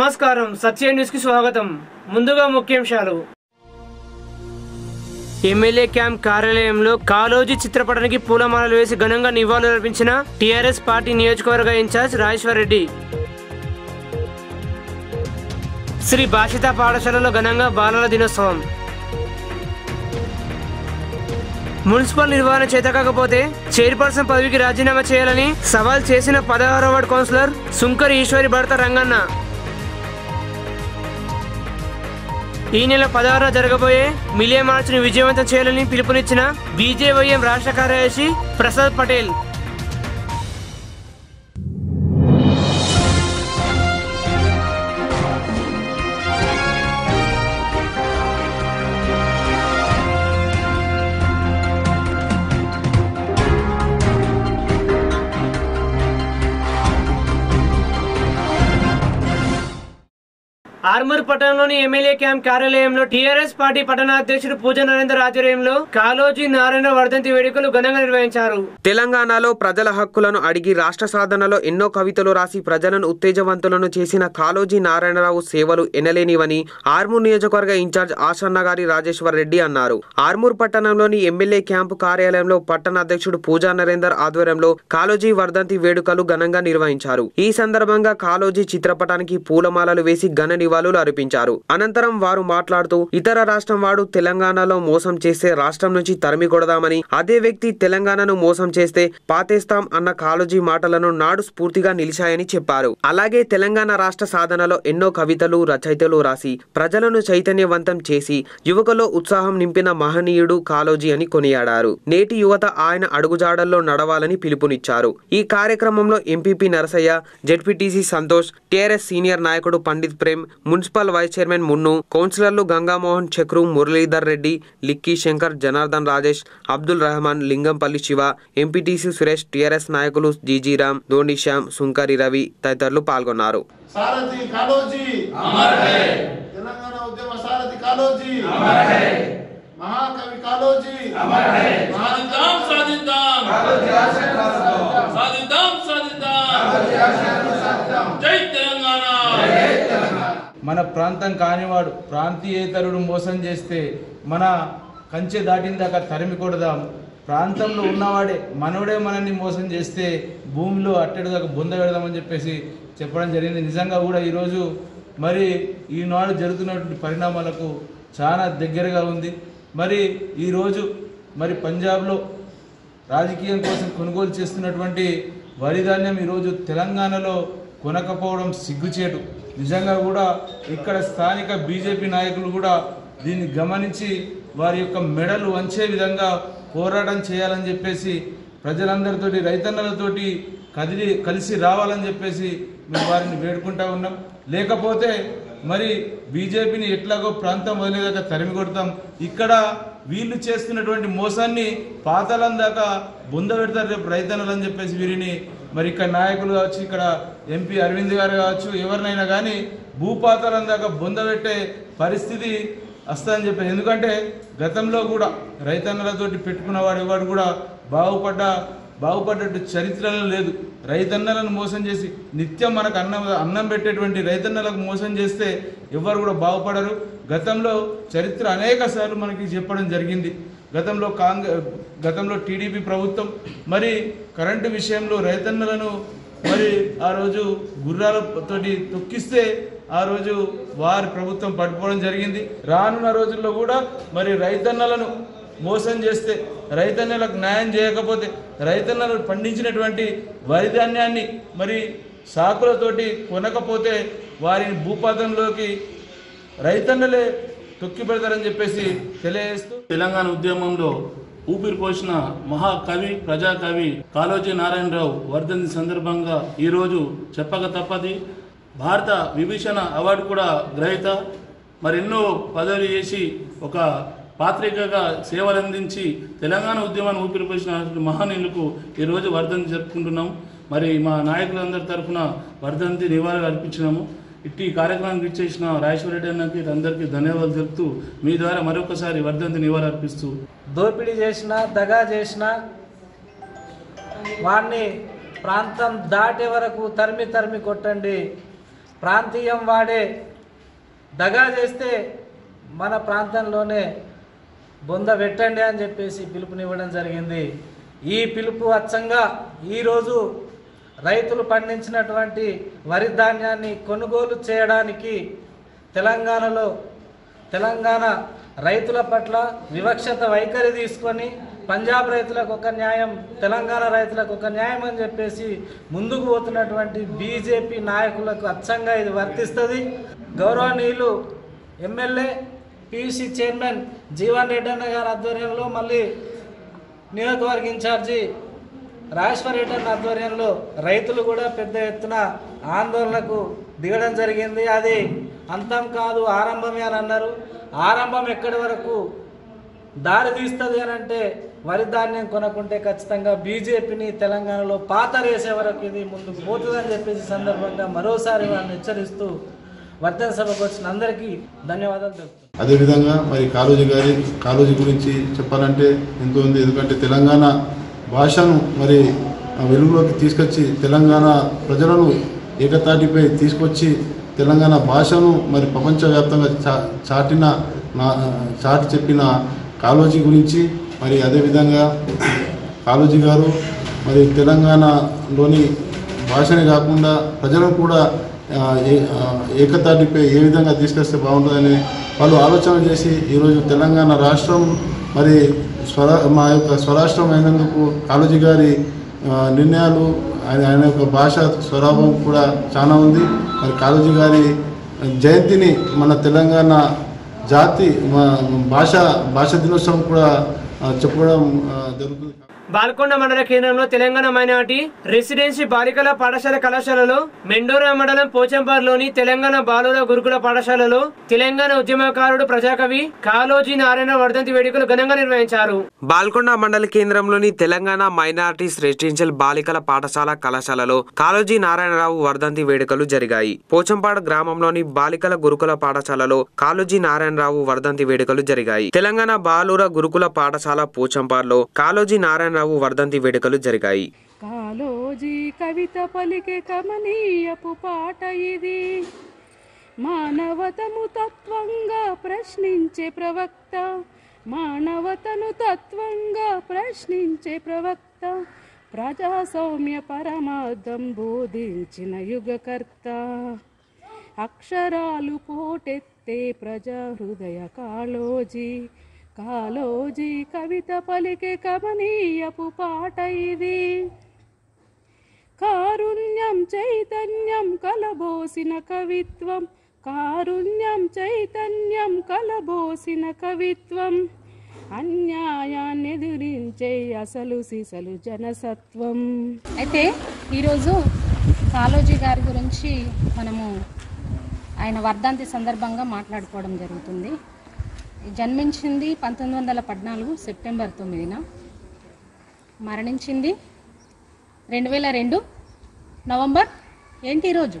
నమస్కారం. సత్య న్యూస్కి స్వాగతం. ముందుగా ముఖ్యాంశాలు. ఎమ్మెల్యే క్యాంప్ కార్యాలయంలో కాలోజీ చిత్రపటానికి పూలమాలలు వేసి ఘనంగా నివాళులర్పించిన టీఆర్ఎస్ పార్టీ నియోజకవర్గ ఇన్ఛార్జ్ రాజేశ్వర్ రెడ్డి. శ్రీ భాషిత పాఠశాలలో ఘనంగా బాలల దినోత్సవం. మున్సిపల్ నిర్వహణ చేతకాకపోతే చైర్పర్సన్ పదవికి రాజీనామా చేయాలని సవాల్ చేసిన పదహారవ వార్డు కౌన్సిలర్ సుంకర్ ఈశ్వరి భర్త రంగన్న. ఈ నెల పదహారున జరగబోయే మిలియన్ మార్చ్ను విజయవంతం చేయాలని పిలుపునిచ్చిన బీజేవైఎం రాష్ట్ర కార్యదర్శి ప్రసాద్ పటేల్. ఆర్మూర్ పట్టణంలోని ఎమ్మెల్యే క్యాంప్ కార్యాలయంలో టీఆర్ఎస్ పార్టీ పట్టణ అధ్యక్షుడు పూజ నరేందర్ ఆధ్వర్యంలో కాలోజీ నారాయణ వర్ధంతి వేడుకలు ఘనంగా నిర్వహించారు. తెలంగాణలో ప్రజల హక్కులను అడిగి రాష్ట్ర సాధనలో ఎన్నో కవితలు రాసి ప్రజలను ఉత్తేజవంతులను చేసిన కాలోజీ నారాయణరావు సేవలు ఎనలేనివని ఆర్మూర్ నియోజకవర్గ ఇన్ఛార్జ్ ఆసన్న గారి రాజేశ్వర్ రెడ్డి అన్నారు. ఆర్మూర్ పట్టణంలోని ఎమ్మెల్యే క్యాంపు కార్యాలయంలో పట్టణ అధ్యక్షుడు పూజా నరేందర్ ఆధ్వర్యంలో కాలోజీ వర్ధంతి వేడుకలు ఘనంగా నిర్వహించారు. ఈ సందర్భంగా కాళోజీ చిత్రపటానికి పూలమాలలు వేసి ఘన నివాళులు అర్పించారు అనంతరం వారు మాట్లాడుతూ ఇతర రాష్ట్రం వాడు తెలంగాణలో మోసం చేస్తే రాష్ట్రం నుంచి తరిమి కొడదామని అదే వ్యక్తి తెలంగాణను మోసం చేస్తే పాతేస్తాం అన్న కాలోజీ మాటలను నాడు స్ఫూర్తిగా నిలిచాయని చెప్పారు. అలాగే తెలంగాణ రాష్ట్ర సాధనలో ఎన్నో కవితలు రచయితలు రాసి ప్రజలను చైతన్యవంతం చేసి యువకులో ఉత్సాహం నింపిన మహనీయుడు కాలోజీ అని కొనియాడారు. నేటి యువత ఆయన అడుగుజాడల్లో నడవాలని పిలుపునిచ్చారు. ఈ కార్యక్రమంలో MPP Narasaiah ZPTC Santosh TRS senior నాయకుడు Pandit Prem municipal vice chairman Munnu కౌన్సిలర్లు గంగామోహన్ చక్రు మురళీధర్ రెడ్డి లిక్కీ శంకర్ జనార్దన్ రాజేష్ అబ్దుల్ రెహమాన్ లింగంపల్లి శివ ఎంపీటీసీ సురేష్ టీఆర్ఎస్ నాయకులు జీజీరామ్ ధోని శ్యామ్ సుంకరి రవి తదితరులు పాల్గొన్నారు. సారథి కాలోజీ అమర్ హై తెలంగాణ ఉద్యమ సారథి కాలోజీ అమర్ హై మహాకవి కాలోజీ అమర్ హై సాధిద్దాం. సాధిద్దాం సాధిద్దాం. సాధిద్దాం జై తెలంగాణ. మన ప్రాంతం కానివాడు ప్రాంతీయేతరుడు మోసం చేస్తే మన కంచె దాటిన దాకా తరిమి కొడదాం. ప్రాంతంలో ఉన్నవాడే మనవడే మనల్ని మోసం చేస్తే భూమిలో అట్టడి దాకా బొంద పెడదామని చెప్పేసి చెప్పడం జరిగింది. నిజంగా కూడా ఈరోజు మరి ఈనాడు జరుగుతున్నటువంటి పరిణామాలకు చాలా దగ్గరగా ఉంది. మరి ఈరోజు మరి పంజాబ్లో రాజకీయం కోసం కొనుగోలు చేస్తున్నటువంటి వరి ధాన్యం ఈరోజు తెలంగాణలో కొనకపోవడం సిగ్గుచేటు. నిజంగా కూడా ఇక్కడ స్థానిక బీజేపీ నాయకులు కూడా దీన్ని గమనించి వారి యొక్క మెడలు వంచే విధంగా పోరాటం చేయాలని చెప్పేసి ప్రజలందరితోటి రైతన్నలతోటి కదిలి కలిసి రావాలని చెప్పేసి మేము వారిని వేడుకుంటా ఉన్నాం. లేకపోతే మరి బీజేపీని ఎట్లాగో ప్రాంతం వదిలేదాకా తరిమి కొడతాం ఇక్కడ వీళ్ళు చేస్తున్నటువంటి మోసాన్ని పాతాళం దాకా బొంద పెడతారు రేపు రైతన్నలని చెప్పేసి వీరిని మరి ఇక్కడ నాయకులు కావచ్చు ఇక్కడ ఎంపీ అరవింద్ గారు కావచ్చు ఎవరినైనా కానీ భూపాతాళం దాకా బొంద పెట్టే పరిస్థితి వస్తుందని చెప్పి ఎందుకంటే గతంలో కూడా రైతన్నలతోటి పెట్టుకున్న వాడు ఎవడు కూడా బాగుపడ్డ బాగుపడ్డట్టు చరిత్రలో లేదు. రైతన్నలను మోసం చేసి నిత్యం మనకు అన్నం అన్నం పెట్టేటువంటి రైతన్నలకు మోసం చేస్తే ఎవరు కూడా బాగుపడరు. గతంలో చరిత్ర అనేక సార్లు మనకి చెప్పడం జరిగింది. గతంలో కాంగ్రెస్ గతంలో టీడీపీ ప్రభుత్వం మరి కరెంటు విషయంలో రైతన్నలను మరి ఆ రోజు గుర్రాలతోటి తొక్కిస్తే ఆ రోజు వారి ప్రభుత్వం పట్టుకోవడం జరిగింది. రానున్న రోజుల్లో కూడా మరి రైతన్నలను మోసం చేస్తే రైతన్నలకు న్యాయం చేయకపోతే రైతన్నలు పండించినటువంటి వరి ధాన్యాన్ని మరి సాకులతోటి కొనకపోతే వారిని భూపాతంలోకి రైతన్నలే తొక్కి పెడతారని చెప్పేసి తెలియజేస్తూ తెలంగాణ ఉద్యమంలో ఊపిరి పోసిన మహాకవి ప్రజాకవి కాళోజీ నారాయణరావు వర్ధంతి సందర్భంగా ఈరోజు చెప్పక తప్పది. భారత విభీషణ అవార్డు కూడా గ్రహీత. మరెన్నో పదవులు చేసి ఒక పాత్రికగా సేవలు అందించి తెలంగాణ ఉద్యమాన్ని ఊపిరిపోసిన మహానీయులకు ఈరోజు వర్ధంతి జరుపుకుంటున్నాం. మరి మా నాయకులందరి తరఫున వర్ధంతి నివాళులు అర్పించినాము. ఇట్టి కార్యక్రమానికి ఇచ్చేసిన రాజేశ్వర రెడ్డి అన్నకి అందరికీ ధన్యవాదాలు తెలుపుతూ మీ ద్వారా మరొకసారి వర్ధంతి నివాళులర్పిస్తూ. దోపిడీ చేసిన దగా చేసిన వాడిని ప్రాంతం దాటే వరకు తరిమి తరిమి కొట్టండి. ప్రాంతీయం వాడే దగా చేస్తే మన ప్రాంతంలోనే బొంద పెట్టండి అని చెప్పేసి పిలుపునివ్వడం జరిగింది. ఈ పిలుపు అచ్చంగా ఈరోజు రైతులు పండించినటువంటి వరి ధాన్యాన్ని కొనుగోలు చేయడానికి తెలంగాణలో తెలంగాణ రైతుల పట్ల వివక్షత వైఖరి తీసుకొని పంజాబ్ రైతులకు ఒక న్యాయం తెలంగాణ రైతులకు ఒక న్యాయం అని చెప్పేసి ముందుకు పోతున్నటువంటి బీజేపీ నాయకులకు అచ్చంగా ఇది వర్తిస్తుంది. గౌరవనీయులు MLA PUC chairman Jeevan Reddy అన్న గారి ఆధ్వర్యంలో మళ్ళీ నియోజకవర్గ ఇన్ఛార్జి రాజేశ్వర రెడ్డి ఆధ్వర్యంలో రైతులు కూడా పెద్ద ఎత్తున ఆందోళనకు దిగడం జరిగింది. అది అంతం కాదు ఆరంభమే అని అన్నారు. ఆరంభం ఎక్కడి వరకు దారి తీస్తుంది అని అంటే వరి ధాన్యం కొనకుంటే ఖచ్చితంగా బీజేపీని తెలంగాణలో పాతరేసే వరకు ఇది ముందుకు పోతుందని చెప్పేసి సందర్భంగా మరోసారి వాళ్ళని హెచ్చరిస్తూ వర్ధన సభకు వచ్చిన అందరికీ ధన్యవాదాలు తెలుపుతున్నాను అదేవిధంగా మరి కాళోజీ గారి కాళోజీ గురించి చెప్పాలంటే ఎంతో ఉంది. ఎందుకంటే తెలంగాణ భాషను మరి వెలుగులోకి తీసుకొచ్చి తెలంగాణ ప్రజలను ఏకతాటిపై తీసుకొచ్చి తెలంగాణ భాషను మరి ప్రపంచవ్యాప్తంగా చా చాటిన నా- చాటి చెప్పిన కాలోజీ గురించి మరి అదేవిధంగా కాలోజీ గారు మరి తెలంగాణలోని భాషనే కాకుండా ప్రజలను కూడా ఏకతాటిపై ఏ విధంగా తీసుకొస్తే బాగుంటుందని వాళ్ళు ఆలోచన చేసి ఈరోజు తెలంగాణ రాష్ట్రం మరి స్వర మా యొక్క స్వరాష్ట్రం అయినందుకు కాళోజీ గారి నిర్ణయాలు ఆయన ఆయన యొక్క భాష స్వరాభం కూడా చాలా ఉంది. మరి కాళోజీ గారి జయంతిని మన తెలంగాణ జాతి మా భాష భాష దినోత్సవం కూడా చెప్పడం జరుగుతుంది. బాల్కొండ మండల కేంద్రంలో తెలంగాణ మైనార్టీ రెసిడెన్సీ బాలికల పాఠశాల కళాశాలలో మెండోరా మండలం పోచంపార్లోని తెలంగాణ బాలుర గురుకుల పాఠశాలలో తెలంగాణ ఉద్యమకారుడు ప్రజాకవి కాలోజీ నారాయణ వర్ధంతి వేడుకలు ఘనంగా నిర్వహించారు. బాల్కొండ మండల కేంద్రంలోని తెలంగాణ మైనార్టీస్ రెసిడెన్షియల్ బాలికల పాఠశాల కళాశాలలో కాళోజీ నారాయణరావు వర్ధంతి వేడుకలు జరిగాయి. పోచంపాడు గ్రామంలోని బాలికల గురుకుల పాఠశాలలో కాలోజీ నారాయణరావు వర్ధంతి వేడుకలు జరిగాయి. తెలంగాణ బాలుర గురుకుల పాఠశాల పోచంపాడులో కాళోజీ రామారావు వర్ధంతి వేడుకలు జరిగాయి. కాలోజీ కవిత పలికే కమనీయపు పాట ఇది. మానవతను తత్వంగా ప్రశ్నించే ప్రవక్త. మానవతను తత్వంగా ప్రశ్నించే ప్రవక్త. ప్రజాసౌమ్య పరమార్థం బోధించిన యుగకర్త. అక్షరాలు పోటెత్తే ప్రజా హృదయ కాళోజీ కాలోజీ కవిత పలికే కమనీయపు పాట ఇది. కారుణ్యం చైతన్యం కలబోసిన కవిత్వం కారుణ్యం చైతన్యం కలబోసిన కవిత్వం అన్యాయాన్ని ఎదురించే అసలు సిసలు జనసత్వం. అయితే ఈరోజు కాళోజీ గారి గురించి మనము ఆయన వర్ధంతి సందర్భంగా మాట్లాడుకోవడం జరుగుతుంది. జన్మించింది పంతొమ్మిది వందల పద్నాలుగు సెప్టెంబర్ తొమ్మిదిన. మరణించింది రెండు వేల రెండు నవంబర్ ఏంటి ఈరోజు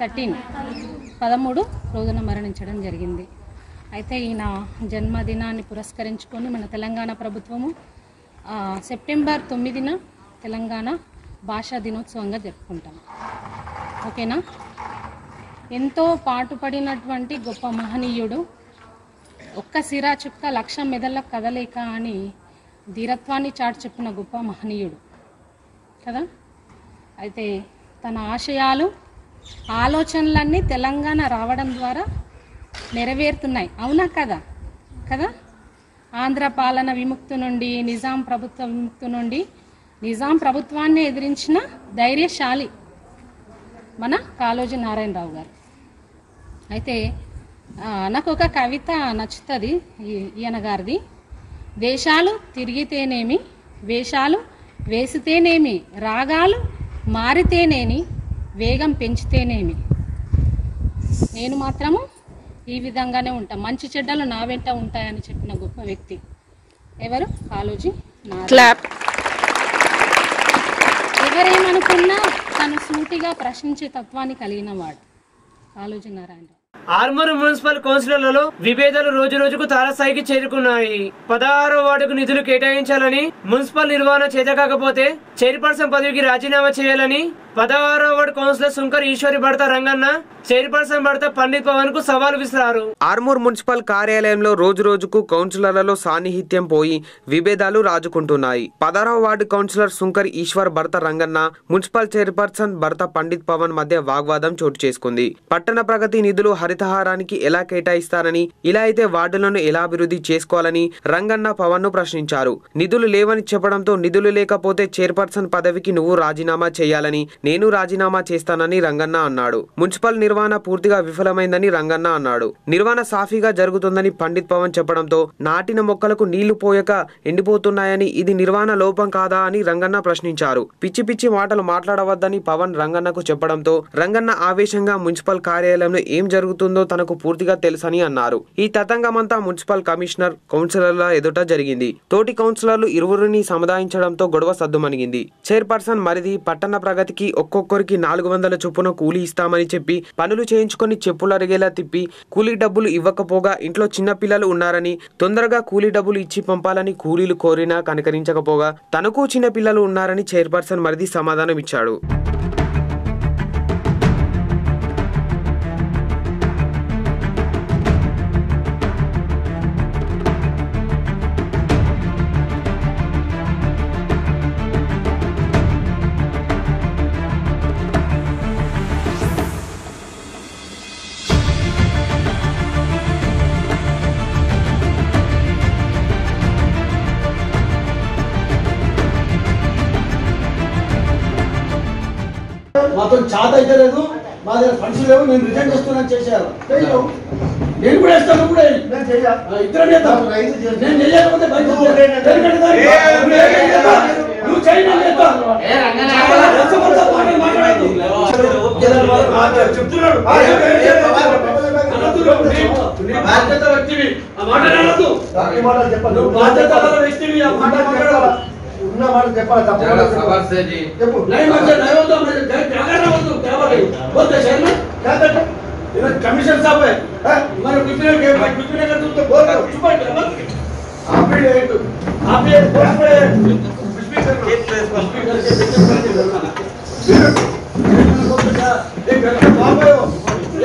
థర్టీన్. పదమూడు రోజున మరణించడం జరిగింది. అయితే ఈయన జన్మదినాన్ని పురస్కరించుకొని మన తెలంగాణ ప్రభుత్వము సెప్టెంబర్ తొమ్మిదిన తెలంగాణ భాషా దినోత్సవంగా జరుపుకుంటాం. ఓకేనా? ఎంతో పాటుపడినటువంటి గొప్ప మహనీయుడు ఒక్క సిరా చుక్క లక్ష మెదళ్ళ కదలేక అని ధీరత్వాన్ని చాటు చెప్పిన గొప్ప మహనీయుడు. కదా? అయితే తన ఆశయాలు ఆలోచనలన్నీ తెలంగాణ రావడం ద్వారా నెరవేరుతున్నాయి. అవునా కదా? కదా? ఆంధ్ర పాలన విముక్తి నుండి నిజాం ప్రభుత్వ విముక్తి నుండి నిజాం ప్రభుత్వాన్ని ఎదిరించిన ధైర్యశాలి మన కాళోజీ నారాయణరావు గారు. అయితే నాకు ఒక కవిత నచ్చుతుంది ఈయన గారిది దేశాలు తిరిగితేనేమి వేషాలు వేసితేనేమి రాగాలు మారితేనేమి వేగం పెంచితేనేమి. నేను మాత్రము ఈ విధంగానే ఉంటా. మంచి చెడ్డలు నా వెంట ఉంటాయని చెప్పిన గొప్ప వ్యక్తి ఎవరు? కాళోజీ నారాయణ ఎవరేమనుకున్నా తను సూటిగా ప్రశ్నించే తత్వాన్ని కలిగిన వాడు. కాళోజీ నారాయణరావు. ఆర్మూరు మున్సిపల్ కౌన్సిలర్లలో విభేదాలు రోజు రోజుకు తారస్థాయికి చేరుకున్నాయి. పదహారో వార్డుకు నిధులు కేటాయించాలని మున్సిపల్ నిర్వహణ చేతకాకపోతే చైర్పర్సన్ పదవికి రాజీనామా చేయాలని పదహారో వార్డు కౌన్సిలర్ శంకర్ ఈశ్వరి భర్త రంగన్న చైర్పర్సన్ భర్త పండిత్ పవన్కు సవాల్ విసిరారు. ఆర్మూర్ మున్సిపల్ కార్యాలయంలో రోజు రోజుకు కౌన్సిలర్లలో సాన్నిహిత్యం పోయి విభేదాలు రాజుకుంటున్నాయి. పదహారవ వార్డు కౌన్సిలర్ శంకర్ ఈశ్వర్ భర్త రంగన్న మున్సిపల్ చైర్పర్సన్ భర్త పండిత్ పవన్ మధ్య వాగ్వాదం చోటు చేసుకుంది. పట్టణ ప్రగతి నిధులు హరితహారానికి ఎలా కేటాయిస్తారని ఇలా అయితే వార్డులను ఎలా అభివృద్ధి చేసుకోవాలని రంగన్న పవన్ను ప్రశ్నించారు. నిధులు లేవని చెప్పడంతో నిధులు లేకపోతే చైర్పర్సన్ పదవికి నువ్వు రాజీనామా చేయాలని నేను రాజీనామా చేస్తానని రంగన్న అన్నాడు. మున్సిపల్ నిర్వహణ పూర్తిగా విఫలమైందని రంగన్న అన్నాడు. నిర్వహణ సాఫీగా జరుగుతుందని పండిత్ పవన్ చెప్పడంతో నాటిన మొక్కలకు నీళ్ళు పోయక ఎండిపోతున్నాయని ఇది నిర్వహణ లోపం కాదా అని రంగన్న ప్రశ్నించారు. పిచ్చి పిచ్చి మాటలు మాట్లాడవద్దని పవన్ రంగన్నకు చెప్పడంతో రంగన్న ఆవేశంగా మున్సిపల్ కార్యాలయంలో ఏం జరుగుతుందో తనకు పూర్తిగా తెలుసని అన్నారు. ఈ తతంగమంతా మున్సిపల్ కమిషనర్ కౌన్సిలర్ల ఎదుట జరిగింది. తోటి కౌన్సిలర్లు ఇరువురిని సముదాయించడంతో గొడవ సద్దుమణిగింది. చైర్పర్సన్ మరిది పట్టణ ప్రగతికి ఒక్కొక్కరికి నాలుగు వందల చొప్పున కూలి ఇస్తామని చెప్పి పనులు చేయించుకొని చెప్పులు అరిగేలా తిప్పి కూలీ డబ్బులు ఇవ్వకపోగా ఇంట్లో చిన్న పిల్లలు ఉన్నారని తొందరగా కూలీ డబ్బులు ఇచ్చి పంపాలని కూలీలు కోరినా కనికరించకపోగా తనకు చిన్న పిల్లలు ఉన్నారని చైర్పర్సన్ మరిది సమాధానం ఇచ్చాడు మేము రిజైన్ చేస్తున్నాం చేశారు నేను కూడా ఇస్తాను కూడా ఇద్దరం చేద్దాం నేను చేయకపోతే నువ్వు చైనా చెప్తున్నాడు బాధ్యత వ్యక్తివి ఆ మాట అనద్దు నువ్వు బాధ్యత వ్యక్తివి ఆ మాట మాట్లాడాలా ఉన్న మాట చెప్పాలి తప్పకుండా చెప్పు నయం అంటే నయం వద్దు జాగ్రత్త వద్దు కేవలం వద్దు శర్మ क्या बोल रही बोलते शहर में क्या करते ये कमिश्नर साहब है हैं? हमारे कुछ नहीं के कुछ नहीं कर तू तो बोल रहा चुप है क्या आप भी एक आप भी एक पोस्ट पे कुछ भी कर कुछ भी करके बेटे करके एक घर के बाप है वो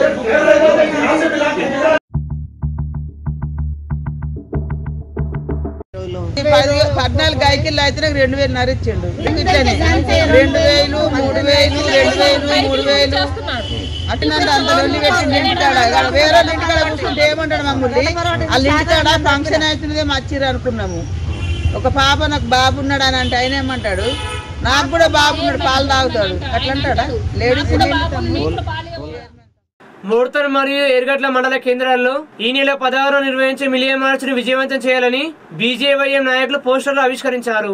एक कर रहे थे कहां से मिला के दे रहा ఈ పది పద్నాలుగు గాయకిళ్ళు అయితే నాకు రెండు వేలు నర ఇచ్చిండు ఇట్లనే రెండు వేలు మూడు వేలు రెండు వేలు మూడు వేలు అట్టినంత అంత లొల్లి పెట్టి ఇంటికాడ. ఇక్కడ వేరే వాళ్ళ ఇంటికాడ కూర్చుంటే ఏమంటాడు మమ్మల్ని వాళ్ళ ఇంటికాడ ఫంక్షన్ అనుకున్నాము. ఒక పాప నాకు బాబు ఉన్నాడు అని అంటే ఆయన ఏమంటాడు? నాకు కూడా బాబు ఉన్నాడు పాలు తాగుతాడు. అట్లా అంటాడా లేడీస్ మూర్తర్ మరియు ఎర్గట్ల మండల కేంద్రాల్లో ఈ నెల పదహారు నిర్వహించే మిలియన్ మార్చ్ను విజయవంతం చేయాలని బీజేవైఎం నాయకులు పోస్టర్లు ఆవిష్కరించారు.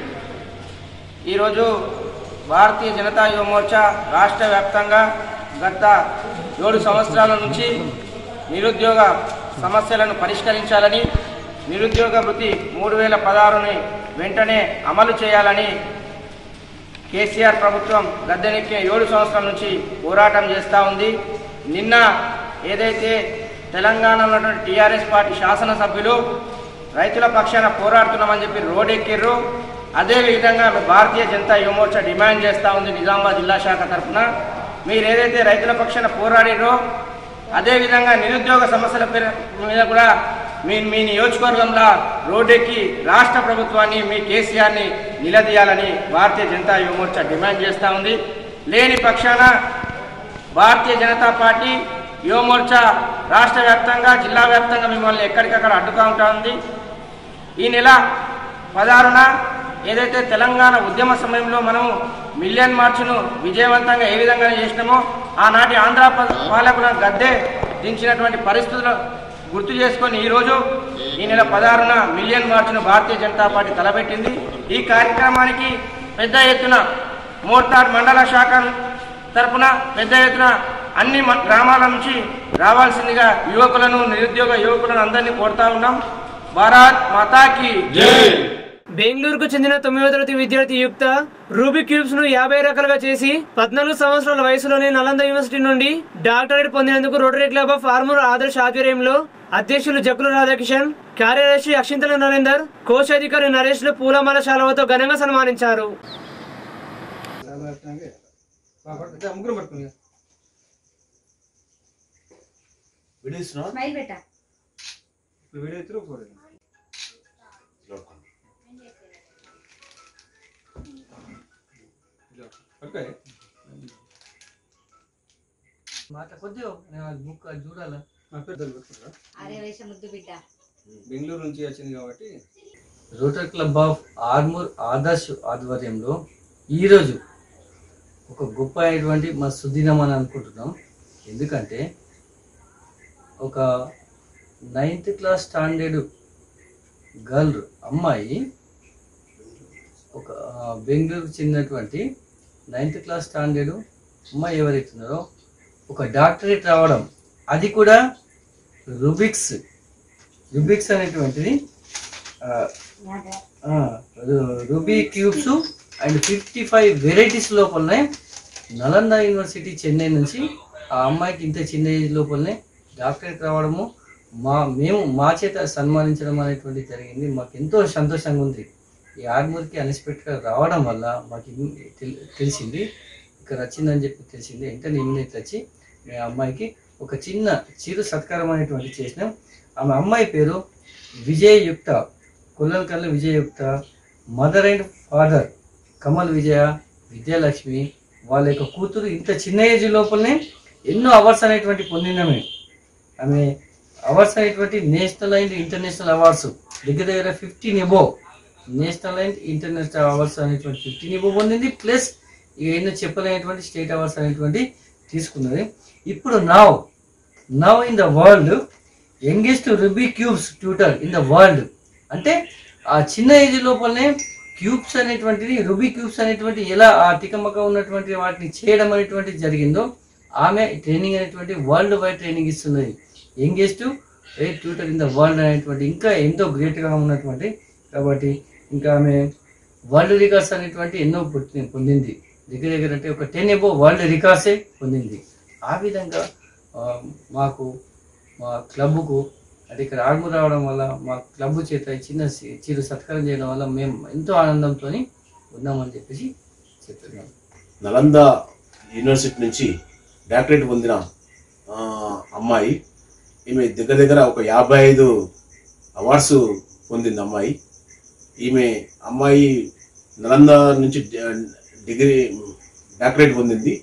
ఈరోజు భారతీయ జనతా యువ మోర్చా రాష్ట్ర వ్యాప్తంగా గత ఏడు సంవత్సరాల నుంచి నిరుద్యోగ సమస్యలను పరిష్కరించాలని నిరుద్యోగ వృత్తి మూడు వేల పదహారుని వెంటనే అమలు చేయాలని కేసీఆర్ ప్రభుత్వం గద్దెనెక్కిన ఏడు సంవత్సరాల నుంచి పోరాటం చేస్తూ ఉంది. నిన్న ఏదైతే తెలంగాణలో ఉన్నటువంటి టీఆర్ఎస్ పార్టీ శాసనసభ్యులు రైతుల పక్షాన పోరాడుతున్నామని చెప్పి రోడ్డెక్కిర్రు అదేవిధంగా భారతీయ జనతా యువమోర్చా డిమాండ్ చేస్తూ ఉంది నిజామాబాద్ జిల్లా శాఖ తరఫున మీరు ఏదైతే రైతుల పక్షాన పోరాడిరో అదేవిధంగా నిరుద్యోగ సమస్యల పేరు- మీద కూడా మీ మీ నియోజకవర్గంలో రోడ్డెక్కి రాష్ట్ర ప్రభుత్వాన్ని మీ కేసీఆర్ని నిలదీయాలని భారతీయ జనతా యువమోర్చా డిమాండ్ చేస్తూ ఉంది. లేని పక్షాన భారతీయ జనతా పార్టీ యువమోర్చా రాష్ట్ర వ్యాప్తంగా జిల్లా వ్యాప్తంగా మిమ్మల్ని ఎక్కడికక్కడ అడ్డుతూ ఉంటా ఉంది. ఈ నెల పదహారున ఏదైతే తెలంగాణ ఉద్యమ సమయంలో మనము మిలియన్ మార్చును విజయవంతంగా ఏ విధంగా చేసినామో ఆనాటి ఆంధ్ర పాలకుల గద్దె దించినటువంటి పరిస్థితులు గుర్తు చేసుకొని ఈరోజు ఈ నెల పదహారున మిలియన్ మార్చును భారతీయ జనతా పార్టీ తలపెట్టింది. ఈ కార్యక్రమానికి పెద్ద ఎత్తున మోర్తాడ్ మండల శాఖ తరపున పెద్ద ఎత్తున అన్ని మ- గ్రామాల నుంచి రావాల్సిందిగా యువకులను నిరుద్యోగ యువకులను అందరినీ కోరుతా ఉన్నాం. భారత్ మాతాకి బెంగళూరుకు చెందిన తొమ్మిదవ తరగతి విద్యార్థి యుక్త రూబిక్ క్యూబ్స్ను యాభై రకాలుగా చేసి పద్నాలుగు సంవత్సరాల వయసులోనే నలంద యూనివర్సిటీ నుండి doctorate పొందినందుకు rotary club of Armoor Adarsh ఆధ్వర్యంలో అధ్యక్షులు జక్కుల రాధాకిషన్ కార్యదర్శి అక్షింతల నరేందర్ కోశాధికారి నరేష్లు పూలమాల శాలవతో ఘనంగా సన్మానించారు. Video okay. మాట కొద్దిగా నేను అది బుక్ అది చూడాలా? నా పేరు అరే ముద్దు బిడ్డ. బెంగళూరు నుంచి వచ్చింది కాబట్టి. Rotary club of Armoor Adarsh ఆధ్వర్యంలో ఈరోజు ఒక గొప్ప అయినటువంటి మా సుదినం అని అనుకుంటున్నాం. ఎందుకంటే ఒక నైన్త్ క్లాస్ స్టాండర్డ్ గర్ల్ అమ్మాయి ఒక బెంగళూరుకు చెందినటువంటి నైన్త్ క్లాస్ స్టాండర్డ్ అమ్మాయి ఎవరైతున్నారో ఒక డాక్టరేట్ రావడం అది కూడా రుబిక్స్. రుబిక్స్ అనేటువంటిది ఆ, ruby cubes and fifty five varieties లోపలనే నలంద యూనివర్సిటీ చెన్నై నుంచి ఆ అమ్మాయికి ఇంత చిన్న ఏజ్ లోపలనే డాక్టరేట్ రావడము మా మేము మా చేత సన్మానించడం అనేటువంటి జరిగింది. మాకు ఎంతో సంతోషంగా ఉంది. ఈ ఆర్మూర్కి అన్ఎక్స్పెక్టెడ్గా రావడం వల్ల మాకు తెలిసింది ఇక్కడ వచ్చిందని చెప్పి తెలిసింది. వెంటనే ఇమ్మీడియట్ వచ్చి మీ అమ్మాయికి ఒక చిన్న చిరు సత్కారం అనేటువంటి చేసినాం. ఆమె అమ్మాయి పేరు Vijayayukta Kollalakallu Vijayayukta mother and father Kamal Vijaya Vidyalakshmi వాళ్ళ యొక్క కూతురు ఇంత చిన్న ఏజ్ లోపలనే ఎన్నో అవార్డ్స్ అనేటువంటి పొందినామే ఆమె అవార్డ్స్ అనేటువంటి నేషనల్ అండ్ ఇంటర్నేషనల్ అవార్డ్స్ దగ్గర దగ్గర fifteen above national and international awards అనేటువంటి ఫిఫ్టీన్ ఎబో ప్లస్ ఇక ఎన్నో చెప్పలేనటువంటి స్టేట్ అవార్డ్స్ అనేటువంటి తీసుకున్నది. ఇప్పుడు now now in the world youngest ruby cubes tutor in the world అంటే ఆ చిన్న ఏజ్ లోపలనే క్యూబ్స్ అనేటువంటిది రుబీ క్యూబ్స్ అనేటువంటి ఎలా ఆ తికమక ఉన్నటువంటి వాటిని చేయడం అనేటువంటి జరిగిందో ఆమె ట్రైనింగ్ అనేటువంటి వరల్డ్ వైడ్ ట్రైనింగ్ ఇస్తున్నది. Youngest eight tutor in the world అనేటువంటి ఇంకా ఎంతో గ్రేట్గా ఉన్నటువంటి కాబట్టి ఇంకా ఆమె వరల్డ్ రికార్డ్స్ అనేటువంటి ఎన్నో పొందింది. దగ్గర దగ్గర అంటే ఒక టెన్ ఎబో వరల్డ్ రికార్డ్సే పొందింది. ఆ విధంగా మాకు మా క్లబ్కు అంటే ఇక్కడ ఆర్ము రావడం వల్ల మా క్లబ్ చేత చిన్న చిరు సత్కారం చేయడం వల్ల మేము ఎంతో ఆనందంతో ఉన్నామని చెప్పేసి చెప్తున్నాం. నలంద యూనివర్సిటీ నుంచి డాక్టరేట్ పొందిన అమ్మాయి. ఈమె దగ్గర దగ్గర ఒక యాభై ఐదు అవార్డ్స్ పొందింది అమ్మాయి. ఈమె అమ్మాయి నలంద నుంచి డిగ్రీ డాక్టరేట్ పొందింది.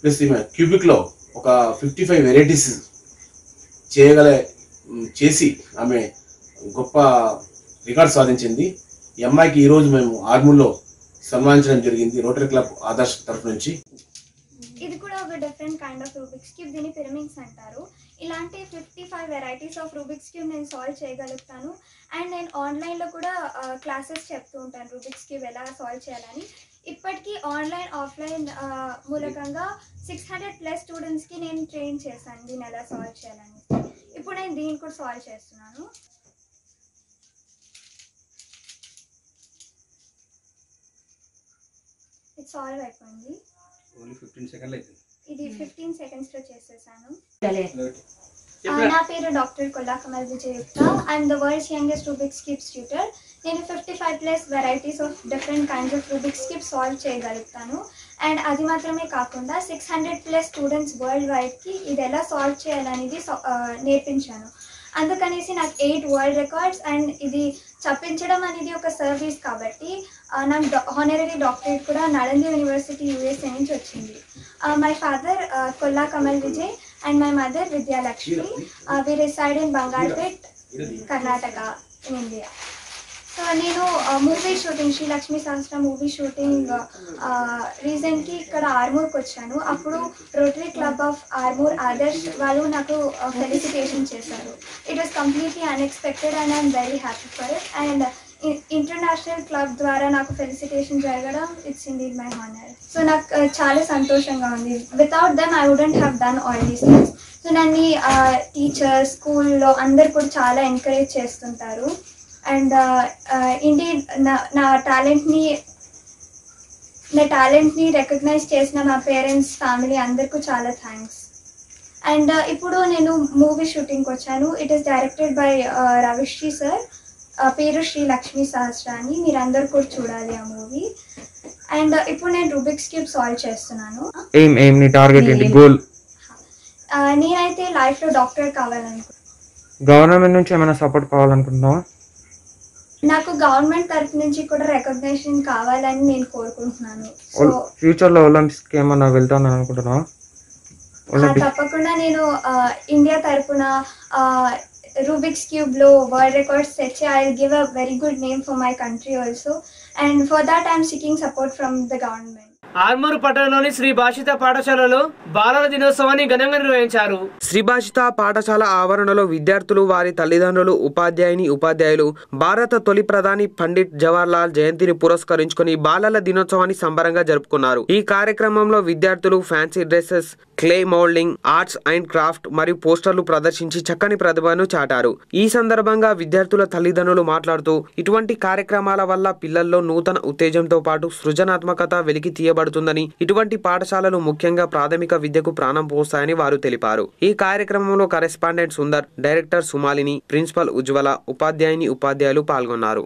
ప్లస్ ఈమె క్యూబిక్లో ఒక ఫిఫ్టీ ఫైవ్ వెరైటీస్ చేయగల చేసి ఆమె గొప్ప రికార్డ్ సాధించింది. ఈ అమ్మాయికి ఈరోజు మేము ఆర్మూర్లో సన్మానించడం జరిగింది రోటరీ క్లబ్ ఆదర్శ్ తరఫు నుంచి. ఇది కూడా ఒక different kind of Rubik's cube దీన్ని పిరమిడ్స్ అంటారు. ఇలాంటి fifty five varieties of Rubik's cube నేను సాల్వ్ చేయగలుగుతాను. అండ్ నేను ఆన్లైన్లో కూడా క్లాసెస్ చెప్తూ ఉంటాను రూబిక్స్ క్యూబ్ ఎలా సాల్వ్ చేయాలని. ఇప్పటికీ ఆన్లైన్ ఆఫ్లైన్ మూలకంగా సిక్స్ హండ్రెడ్ ప్లస్ స్టూడెంట్స్కి నేను ట్రైన్ చేశాను దీన్ని ఎలా సాల్వ్ చేయాలని. ఇప్పుడు నేను దీన్ని కూడా సాల్వ్ చేస్తున్నాను. ఇది సాల్వ్ అయిపోయింది. ఓన్లీ ఫిఫ్టీన్ సెకండ్లు అవుతుంది ఇది ఫిఫ్టీన్ సెకండ్స్లో చేసేసాను. Right. ఆ, నా పేరు doctor Kolla Kamal Vijayukta I'm the world's youngest Rubik's cubes tutor నేను fifty five plus varieties of different kinds of Rubik's cube solve చేయగలుగుతాను. అండ్ అది మాత్రమే కాకుండా six hundred plus students world వైడ్కి ఇది ఎలా సాల్వ్ చేయాలనేది నేర్పించాను. అందుకనేసి నాకు ఎయిట్ వరల్డ్ రికార్డ్స్ అండ్ ఇది చెప్పించడం అనేది ఒక సర్వీస్ కాబట్టి నాకు హానరరీ డాక్టరేట్ కూడా నలంద యూనివర్సిటీ యూఎస్ఏ నుంచి వచ్చింది. My father Kolla Kamal Vijay and my mother Vidyalakshmi we reside in Bangarpet Karnataka in India నేను movie shooting Shri Lakshmi Sahasra movie shooting రీసెంట్కి ఇక్కడ ఆర్మూర్కి వచ్చాను. అప్పుడు rotary club of Armoor Adarsh వాళ్ళు నాకు ఫెలిసిటేషన్ చేశారు. It was completely unexpected and I'm very happy for it and international club ద్వారా నాకు ఫెలిసిటేషన్ జరగడం it's indeed my honour so నాకు చాలా సంతోషంగా ఉంది. Without them I wouldn't have done all these things so నన్ను టీచర్స్ స్కూల్లో అందరు కూడా చాలా ఎంకరేజ్ చేస్తుంటారు. అండ్ ఇండి నా నా టాలెంట్ని నా టాలెంట్ని రికగ్నైజ్ చేసిన మా పేరెంట్స్ ఫ్యామిలీ అందరికీ చాలా థ్యాంక్స్. అండ్ ఇప్పుడు నేను మూవీ షూటింగ్కి వచ్చాను. It is directed by Ravishri sir. పేరు శ్రీ లక్ష్మీ సహస్రాని మీరందరూ కూడా చూడాలి ఆ మూవీ. అండ్ ఇప్పుడు నేను రూబిక్స్ క్యూబ్ సాల్వ్ చేస్తున్నాను. ఏం ఏం నీ టార్గెట్ ఏంటి? గోల్ నేనైతే లైఫ్లో డాక్టర్ కావాలనుకుంటున్నాను గవర్నమెంట్ నుంచి ఏమైనా సపోర్ట్ కావాలనుకుంటున్నావా? నాకు గవర్నమెంట్ తరఫు నుంచి కూడా రికగ్నేషన్ కావాలని నేను కోరుకుంటున్నాను. సో ఫ్యూచర్లో ఒలింపిక్స్కి ఏమన్నా అనుకుంటున్నావా? ఆ, ఒలింపిక్స్ తప్పకుండా నేను ఇండియా తరపున రూబిక్స్ క్యూబ్లో వరల్డ్ రికార్డ్స్ తెచ్చి I give a very good name for my country also and for that I'm seeking support from the government Armoor పట్టణంలోని శ్రీ భాషిత పాఠశాలలో బాలల దినోత్సవాన్ని ఘనంగా నిర్వహించారు. శ్రీభాషిత పాఠశాల ఆవరణలో విద్యార్థులు వారి తల్లిదండ్రులు ఉపాధ్యాయుని ఉపాధ్యాయులు భారత తొలి ప్రధాని పండిట్ జవహర్లాల్ జయంతిని పురస్కరించుకుని బాలల దినోత్సవాన్ని సంబరంగా జరుపుకున్నారు. ఈ కార్యక్రమంలో విద్యార్థులు fancy dresses clay moulding arts and craft మరియు పోస్టర్లు ప్రదర్శించి చక్కని ప్రతిభను చాటారు. ఈ సందర్భంగా విద్యార్థుల తల్లిదండ్రులు మాట్లాడుతూ ఇటువంటి కార్యక్రమాల వల్ల పిల్లల్లో నూతన ఉత్తేజంతో పాటు సృజనాత్మకత వెలికి అందించబడుతుందని ఇటువంటి పాఠశాలలు ముఖ్యంగా ప్రాథమిక విద్యకు ప్రాణం పోస్తాయని వారు తెలిపారు ఈ కార్యక్రమంలో correspondent Sundar director Sumalini principal Ujwala ఉపాధ్యాయుని ఉపాధ్యాయులు పాల్గొన్నారు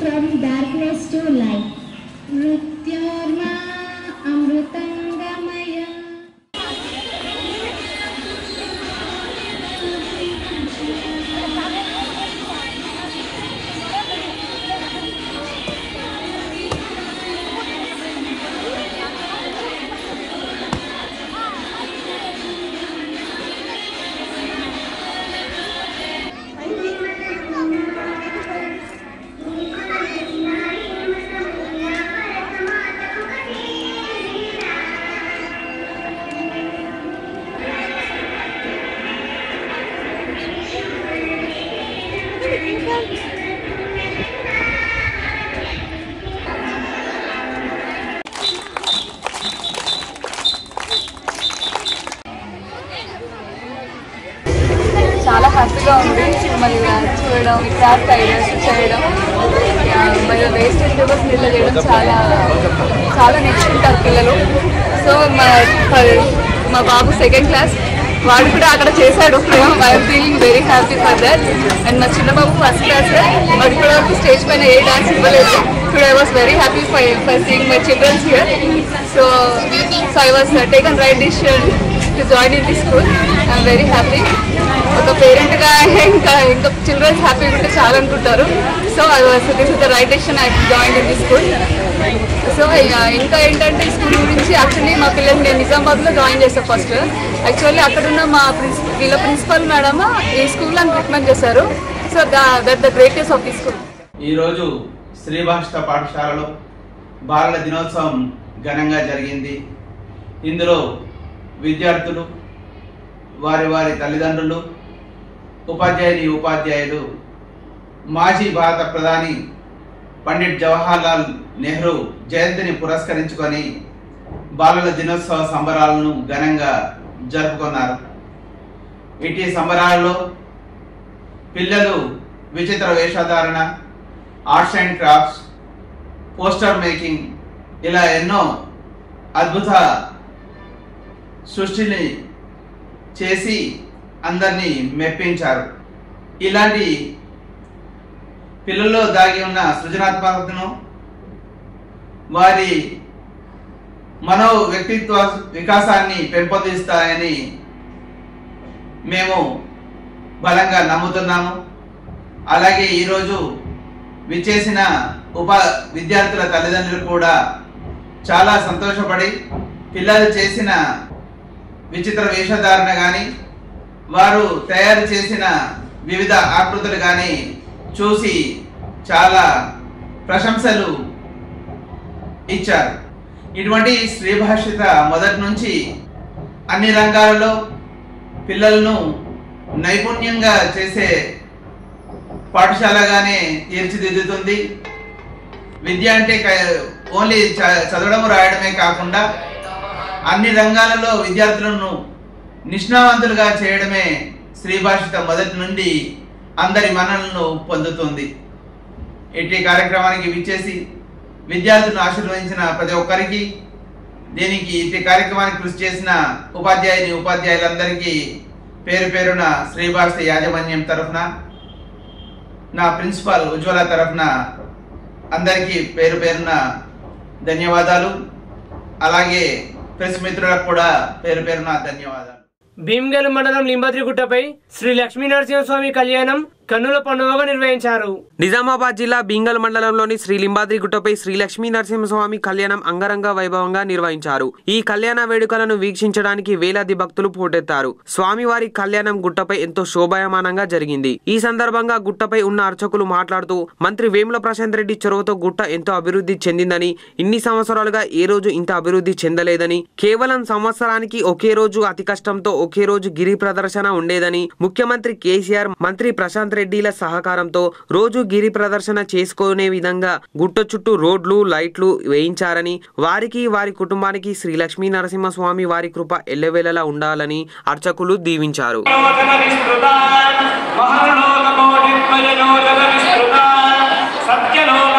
from darkness to light. మా బాబు సెకండ్ క్లాస్ వాడు కూడా అక్కడ చేశాడు. I'm feeling very happy for that and మా చిన్న బాబు ఫస్ట్ క్లాస్ వాడు కూడా స్టేజ్ పైన ఏ డాన్స్ ఇవ్వలేదు. Today I was very happy for for seeing my childrens here so so I was taken right decision to join in the school I'm very happy ఒక పేరెంట్గా ఇంకా ఇంకా చిల్డ్రన్స్ హ్యాపీగా ఉంటే చాలా అనుకుంటారు so I was this is the right decision I join in the school so ఇంకా ఏంటంటే స్కూల్ గురించి యాక్చువల్లీ మా పిల్లల్ని నేను నిజామాబాద్లో జాయిన్ చేశాను ఫస్ట్ యాక్చువల్లీ అక్కడున్న మా ప్రిన్సిపల్ వీళ్ళ ప్రిన్సిపల్ మేడమ్ ఈ స్కూల్ అని రికమెండ్ చేశారు. So that the greatest of ఈ స్కూల్ ఈరోజు శ్రీభాషిత పాఠశాలలో బాలల దినోత్సవం ఘనంగా జరిగింది. ఇందులో విద్యార్థులు వారి వారి తల్లిదండ్రులు ఉపాధ్యాయుని ఉపాధ్యాయులు మాజీ భారత ప్రధాని పండిట్ జవహర్లాల్ నెహ్రూ జయంతిని పురస్కరించుకొని బాలల దినోత్సవ సంబరాలను ఘనంగా జరుపుకున్నారు. ఇటీ సంబరాల్లో పిల్లలు విచిత్ర వేషధారణ arts and crafts poster making ఇలా ఎన్నో అద్భుత సృష్టిని చేసి అందరినీ మెప్పించారు. ఇలాంటి పిల్లల్లో దాగి ఉన్న సృజనాత్మకతను వారి మనో వ్యక్తిత్వ వికాసాన్ని పెంపొందిస్తాయని మేము బలంగా నమ్ముతున్నాము. అలాగే ఈరోజు విచ్చేసిన ఉప విద్యార్థుల తల్లిదండ్రులు కూడా చాలా సంతోషపడి పిల్లలు చేసిన విచిత్ర వేషధారణ కానీ వారు తయారు చేసిన వివిధ ఆకృతులు కానీ చూసి చాలా ప్రశంసలు ఇచ్చారు. ఇటువంటి శ్రీభాషిత మొదటి నుంచి అన్ని రంగాలలో పిల్లలను నైపుణ్యంగా చేసే పాఠశాలగానే తీర్చిదిద్దుతుంది. విద్య అంటే ఓన్లీ చ- చదవడం రాయడమే కాకుండా అన్ని రంగాలలో విద్యార్థులను నిష్ణావంతులుగా చేయడమే శ్రీభాషిత మొదటి నుండి అందరి మనలను పొందుతుంది. ఇట్టి కార్యక్రమానికి విచ్చేసి విద్యార్థులను ఆశీర్వదించిన ప్రతి ఒక్కరికి దీనికి ఈ కార్యక్రమానికి కృషి చేసిన ఉపాధ్యాయుని ఉపాధ్యాయులందరికీ పేరు పేరున శ్రీభాష యాజమాన్యం తరఫున నా ప్రిన్సిపాల్ ఉజ్వల తరఫున అందరికీ పేరు పేరున ధన్యవాదాలు. అలాగే ప్రెస్ మిత్రులకు కూడా పేరు పేరున ధన్యవాదాలు. భీమ్గల్ మండలం లింబద్రిగుట్టపై శ్రీ లక్ష్మీ నరసింహస్వామి కళ్యాణం కన్నుల పండుగగా నిర్వహించారు. నిజామాబాద్ జిల్లా బింగల్ మండలంలోని శ్రీ లింబాద్రి గుట్టపై శ్రీ లక్ష్మీ నరసింహస్వామి కళ్యాణం అంగరంగ వైభవంగా నిర్వహించారు. ఈ కళ్యాణ వేడుకలను వీక్షించడానికి వేలాది భక్తులు పోటెత్తారు. స్వామివారి కళ్యాణం గుట్టపై ఎంతో శోభాయమానంగా జరిగింది. ఈ సందర్భంగా గుట్టపై ఉన్న అర్చకులు మాట్లాడుతూ మంత్రి వేముల ప్రశాంత్ రెడ్డి చొరవతో గుట్ట ఎంతో అభివృద్ధి చెందిందని ఇన్ని సంవత్సరాలుగా ఏ రోజు ఇంత అభివృద్ధి చెందలేదని కేవలం సంవత్సరానికి ఒకే రోజు అతి కష్టంతో ఒకే రోజు గిరి ప్రదర్శన ఉండేదని ముఖ్యమంత్రి కేసీఆర్ మంత్రి ప్రశాంత్ రెడ్డిల సహకారంతో రోజు గిరి ప్రదర్శన చేసుకునే విధంగా గుట్ట చుట్టూ రోడ్లు లైట్లు వేయించారని వారికి వారి కుటుంబానికి శ్రీ లక్ష్మీ నరసింహస్వామి వారి కృప ఎల్లవేళలా ఉండాలని అర్చకులు దీవించారు. సత్యలోక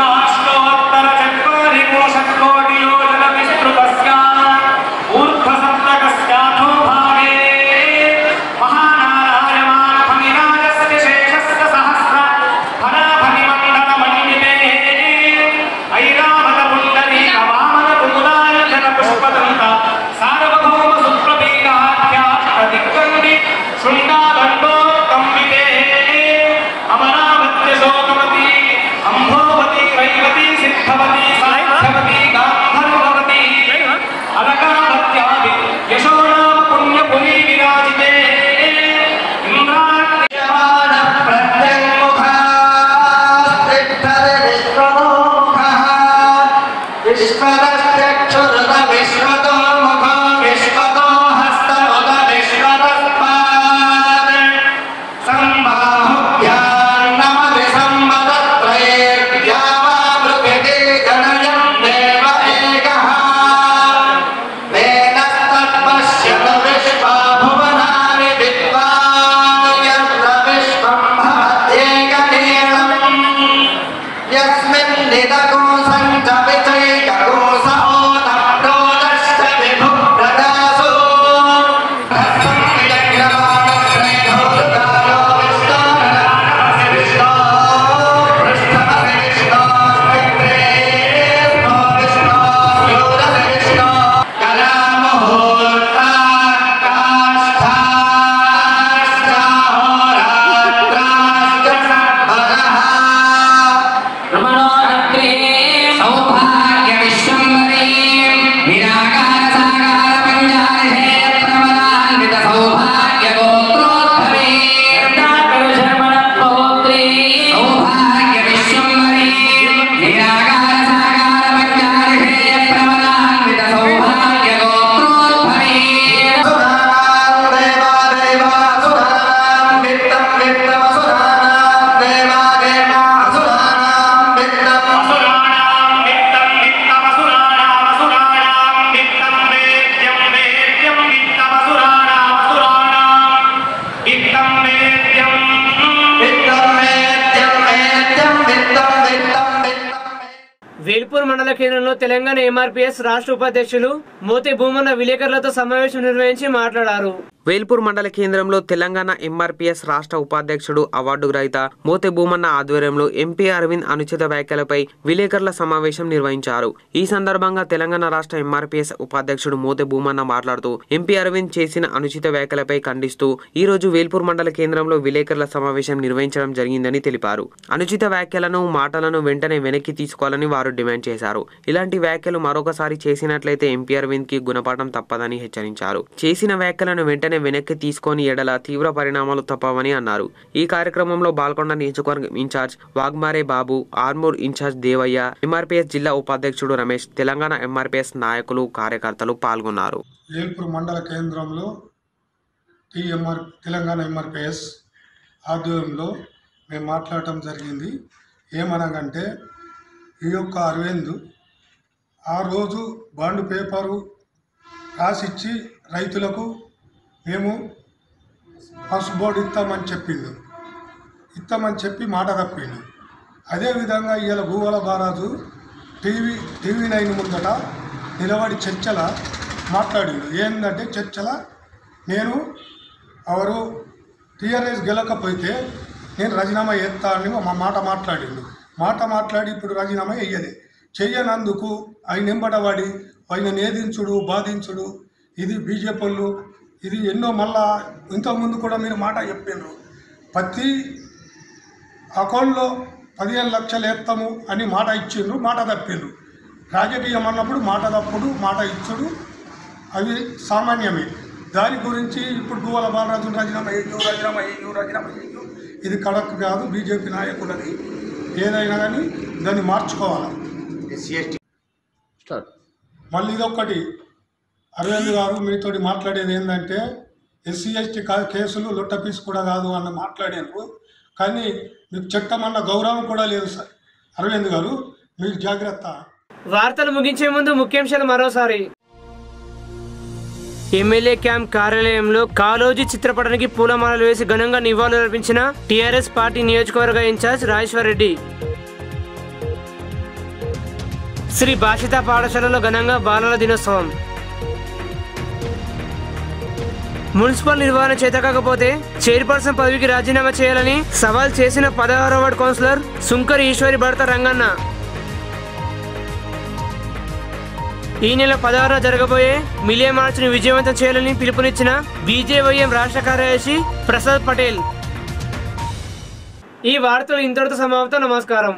తెలంగాణ ఎంఆర్పిఎస్ రాష్ట్ర ఉపాధ్యక్షులు మోతే భూమన్న విలేకరులతో సమావేశం నిర్వహించి మాట్లాడారు. వేల్పూర్ మండల కేంద్రంలో తెలంగాణ ఎంఆర్పీఎస్ రాష్ట్ర ఉపాధ్యక్షుడు అవార్డు గ్రహీత మోతే భూమన్న ఆధ్వర్యంలో ఎంపీ అరవింద్ అనుచిత వ్యాఖ్యలపై విలేకరుల సమావేశం నిర్వహించారు. ఈ సందర్భంగా తెలంగాణ రాష్ట్ర ఎంఆర్పీఎస్ ఉపాధ్యక్షుడు మోతే భూమన్న మాట్లాడుతూ ఎంపీ అరవింద్ చేసిన అనుచిత వ్యాఖ్యలపై ఖండిస్తూ ఈ రోజు వేల్పూర్ మండల కేంద్రంలో విలేకరుల సమావేశం నిర్వహించడం జరిగిందని తెలిపారు. అనుచిత వ్యాఖ్యలను మాటలను వెంటనే వెనక్కి తీసుకోవాలని వారు డిమాండ్ చేశారు. ఇలాంటి వ్యాఖ్యలు మరొకసారి చేసినట్లయితే ఎంపీఆర్ అరవింద్కి గుణపాఠం తప్పదని హెచ్చరించారు. చేసిన వ్యాఖ్యలను వెంటనే వెనక్కి తీసుకొని ఎడల తీవ్ర పరిణామాలు తప్పవని అన్నారు. ఈ కార్యక్రమంలో బాల్కొండ నియోజకవర్గం incharge Waghmare Babu Armoor incharge Devaiah MRPS జిల్లా ఉపాధ్యక్షుడు రమేష్ తెలంగాణ ఎంఆర్పీఎస్ నాయకులు కార్యకర్తలు పాల్గొన్నారు. ఏల్పూర్ మండల కేంద్రంలో టీఎంఆర్ తెలంగాణ ఎంఆర్పిఎస్ ఆధ్వర్యంలో మేము మాట్లాడటం జరిగింది. ఏమనగంటే ఈ యొక్క అరవింద్ ఆ రోజు బాండ్ పేపరు రాసిచ్చి రైతులకు మేము పసుపు బోర్డు ఇస్తామని చెప్పిండు. ఇస్తామని చెప్పి మాట తప్పిండు. అదేవిధంగా ఇవాళ భూగోళ బారాజు టీవీ టీవీ నైన్ ముందట నిలబడి చర్చల మాట్లాడిండు. ఏంటంటే చర్చల నేను ఎవరు టీఆర్ఎస్ గెలకపోతే నేను రాజీనామా చేస్తా అని మా మాట మాట్లాడిండు. మాట మాట్లాడి ఇప్పుడు రాజీనామా వెయ్యలే చేయనందుకు ఆయన ఎంబడవాడి ఆయన నేదించుడు బాధించుడు. ఇది బీజేపీ వాళ్ళు ఇది ఎన్నో మళ్ళా ఇంతకుముందు కూడా మీరు మాట చెప్పిండ్రు ప్రతి అకౌంట్లో పదిహేను లక్షలు వేస్తాము అని మాట ఇచ్చిండ్రు మాట తప్పిండ్రు రాజకీయం అన్నప్పుడు మాట తప్పుడు మాట ఇచ్చుడు. అవి సామాన్యమే. దాని గురించి ఇప్పుడు గువ్వల బాలరాజు రాజీనామా అయ్యు రాజీనామా అయ్యు రాజీనామా అయ్యు ఇది కడక్ కాదు బీజేపీ నాయకులది. ఏదైనా కానీ దాన్ని మార్చుకోవాలి. మళ్ళీ ఇదొక్కటి. అరవింద్ గారు మీతోటి మాట్లాడేది ఏంటంటే ఎస్సీ ఎస్టీ కేసులు లొట్ట పీసు కూడా కాదు అన్న మాట్లాడారు కానీ మీకు చట్టం అన్న గౌరవం కూడా లేదు సార్. అరవింద్ గారు మీరు జాగ్రత్త. వార్తలు ముగించే ముందు ముఖ్యాంశాలు మరోసారి. ఎమ్మెల్యే క్యాంప్ కార్యాలయంలో కాలోజీ చిత్రపటానికి పూలమాలలు వేసి ఘనంగా నివాళులర్పించిన టీఆర్ఎస్ పార్టీ నియోజకవర్గ ఇన్ఛార్జ్ రాజేశ్వర్ రెడ్డి. శ్రీ భాషిత పాఠశాలలో ఘనంగా బాలల దినోత్సవం. మున్సిపల్ నిర్వహణ చేతకాకపోతే చైర్పర్సన్ పదవికి రాజీనామా చేయాలని సవాల్ చేసిన పదహారో వార్డు కౌన్సిలర్ సుంకర్ ఈశ్వరి భర్త రంగన్న. ఈ నెల పదహారున జరగబోయే మిలియన్ మార్చ్ను విజయవంతం చేయాలని పిలుపునిచ్చిన బీజేవైఎం రాష్ట్ర కార్యదర్శి ప్రసాద్ పటేల్. ఈ వార్తలు ఇంతటితో సమాప్తం. నమస్కారం.